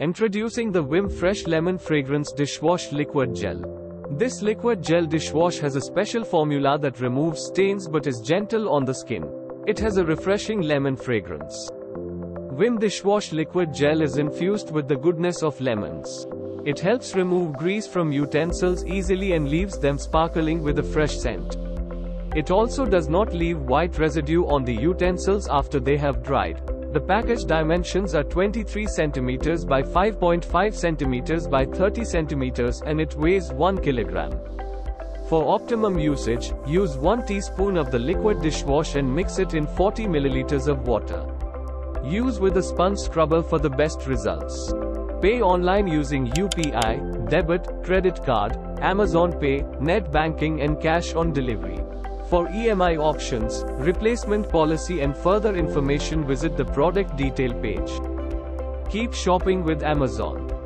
Introducing the Vim Fresh Lemon Fragrance Dishwash Liquid Gel. This liquid gel dishwash has a special formula that removes stains but is gentle on the skin. It has a refreshing lemon fragrance. Vim Dishwash Liquid Gel is infused with the goodness of lemons. It helps remove grease from utensils easily and leaves them sparkling with a fresh scent. It also does not leave white residue on the utensils after they have dried. The package dimensions are 23 cm by 5.5 cm by 30 cm and it weighs 1 kg. For optimum usage, use 1 teaspoon of the liquid dishwash and mix it in 40 ml of water. Use with a sponge scrubber for the best results. Pay online using UPI, debit, credit card, Amazon Pay, net banking and cash on delivery. For EMI options, replacement policy and further information visit the product detail page. Keep shopping with Amazon.